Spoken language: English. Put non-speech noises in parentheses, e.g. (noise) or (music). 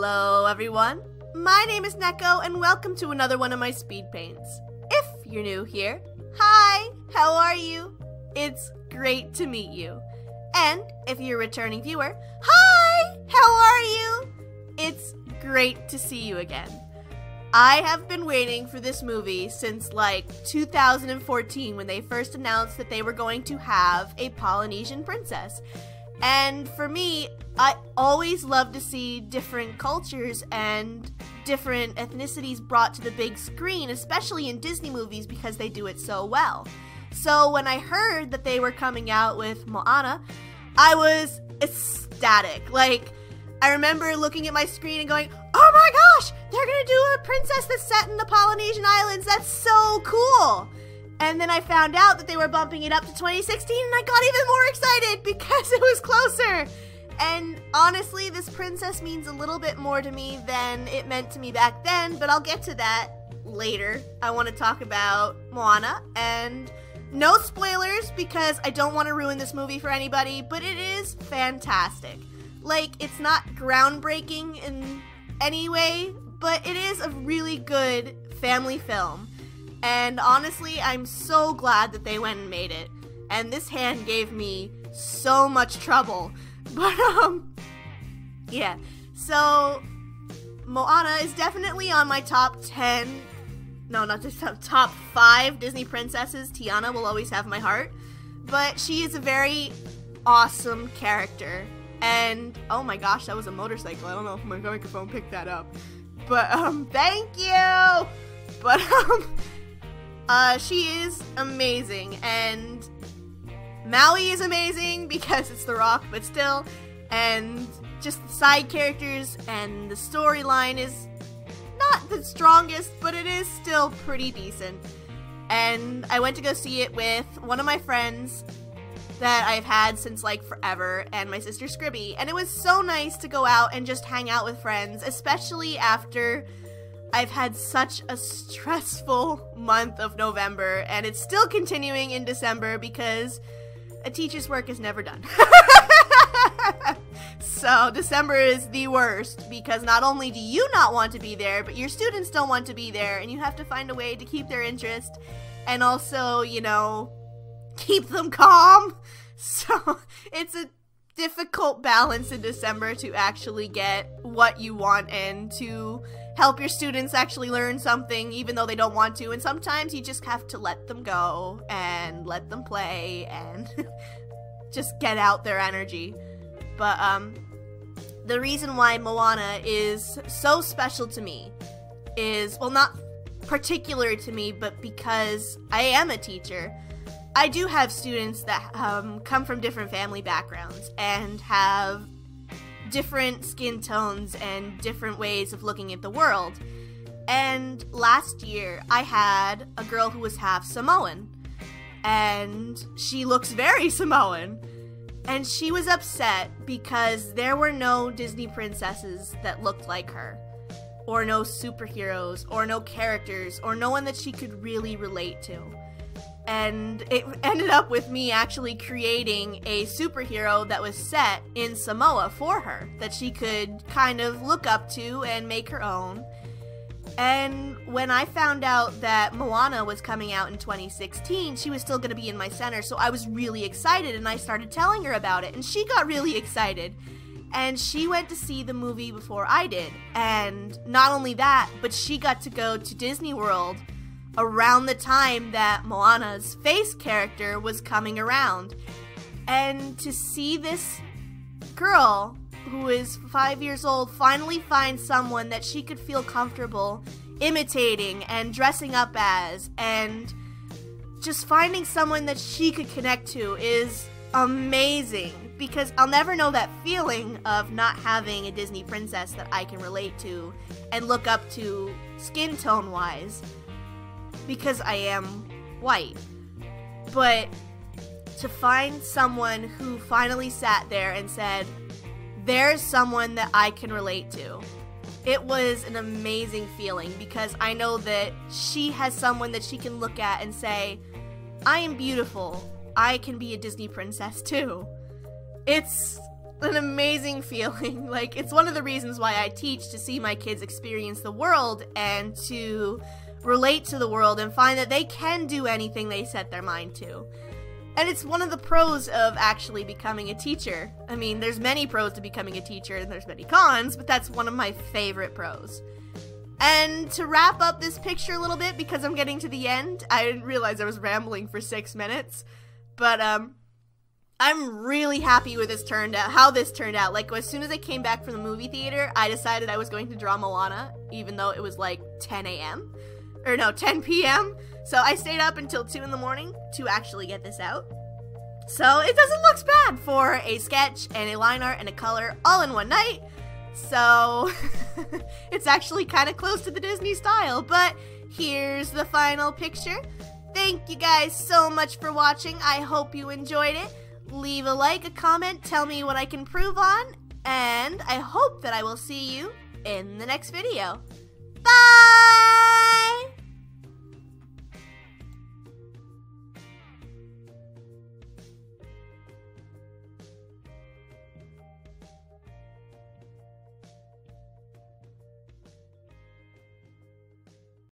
Hello, everyone. My name is Neko, and welcome to another one of my speed paints. If you're new here, hi, how are you? It's great to meet you. And if you're a returning viewer, hi, how are you? It's great to see you again. I have been waiting for this movie since like 2014 when they first announced that they were going to have a Polynesian princess. And for me, I always love to see different cultures and different ethnicities brought to the big screen, especially in Disney movies because they do it so well. So when I heard that they were coming out with Moana, I was ecstatic. Like, I remember looking at my screen and going, oh my gosh, they're gonna do a princess that's set in the Polynesian Islands. That's so cool. And then I found out that they were bumping it up to 2016 and I got even more excited because (laughs) it was closer. And honestly, this princess means a little bit more to me than it meant to me back then, but I'll get to that later. I want to talk about Moana and no spoilers because I don't want to ruin this movie for anybody, but it is fantastic. Like, it's not groundbreaking in any way, but it is a really good family film. And honestly, I'm so glad that they went and made it. And this hand gave me so much trouble. (laughs) But, um, yeah. So, Moana is definitely on my top 10. No, not just top, top 5 Disney princesses. Tiana will always have my heart. But she is a very awesome character. And, oh my gosh, that was a motorcycle. I don't know if my microphone picked that up. But, um, (laughs) thank you! But, (laughs) um, uh, she is amazing, and Maui is amazing because it's The Rock, but still, and just the side characters and the storyline is not the strongest, but it is still pretty decent. And I went to go see it with one of my friends that I've had since like forever and my sister Scribby, and it was so nice to go out and just hang out with friends, especially after I've had such a stressful (laughs) month of November, and it's still continuing in December because a teacher's work is never done. (laughs) so, December is the worst because not only do you not want to be there, but your students don't want to be there, and you have to find a way to keep their interest and also, you know, keep them calm. (laughs) So, it's a difficult balance in December to actually get what you want and to help your students actually learn something even though they don't want to. And sometimes you just have to let them go and let them play and (laughs) just get out their energy. But um the reason why Moana is so special to me is well not particular to me, but because I am a teacher. I do have students that um, come from different family backgrounds and have different skin tones and different ways of looking at the world. And last year, I had a girl who was half Samoan. And she looks very (laughs) Samoan. And she was upset because there were no Disney princesses that looked like her. Or no superheroes, or no characters, or no one that she could really relate to and it ended up with me actually creating a superhero that was set in Samoa for her that she could kind of look up to and make her own. And when I found out that Moana was coming out in 2016, she was still going to be in my center, so I was really excited and I started telling her about it, and she got really excited. And she went to see the movie before I did. And not only that, but she got to go to Disney World around the time that Moana's face character was coming around. And to see this girl who is five years old finally find someone that she could feel comfortable imitating and dressing up as and just finding someone that she could connect to is amazing because I'll never know that feeling of not having a Disney princess that I can relate to and look up to skin tone wise because I am white. But to find someone who finally sat there and said, There's someone that I can relate to. It was an amazing feeling because I know that she has someone that she can look at and say, I am beautiful. I can be a Disney princess too. It's an amazing (laughs) feeling. Like, it's one of the reasons why I teach to see my kids experience the world and to relate to the world and find that they can do anything they set their mind to. And it's one of the pros of actually becoming a teacher. I mean, there's many pros to becoming a teacher and there's many cons, but that's one of my favorite pros. And to wrap up this picture a little bit, because I'm getting to the end, I didn't realize I was rambling for six minutes, but um, I'm really happy with this turned out, how this turned out. Like, as soon as I came back from the movie theater, I decided I was going to draw Moana, even though it was like 10 a.m. Or no, 10 p.m. So I stayed up until 2 in the morning to actually get this out. So it doesn't look bad for a sketch and a line art and a color all in one night. So (laughs) it's actually kind of close to the Disney style, but here's the final picture. Thank you guys so much for watching. I hope you enjoyed it. Leave a like, a comment, tell me what I can improve on, and I hope that I will see you in the next video.